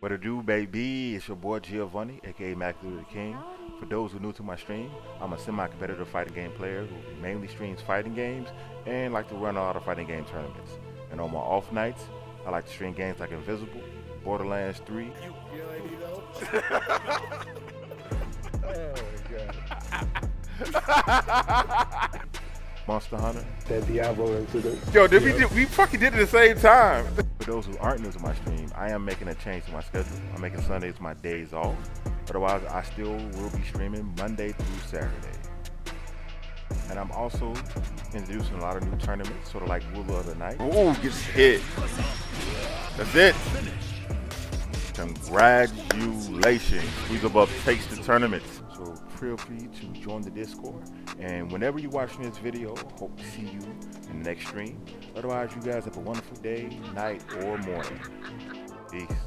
What it do, baby? It's your boy Giovanni, aka Mac Luther King. For those who are new to my stream, I'm a semi-competitive fighting game player who mainly streams fighting games and like to run a lot of fighting game tournaments. And on my off nights, I like to stream games like Invisible, Borderlands 3. You, you know. oh my god. Monster Hunter. That Diablo into the. Yo, did we, did, we fucking did it at the same time. Those who aren't new to my stream, I am making a change to my schedule. I'm making Sundays my days off. Otherwise, I still will be streaming Monday through Saturday. And I'm also introducing a lot of new tournaments, sort of like Ruler of the Night. Ooh, gets hit. That's it. Congratulations. Above takes the tournament. So feel free to join the Discord. And whenever you're watching this video, hope to see you next stream. Otherwise, you guys have a wonderful day, night, or morning. Peace.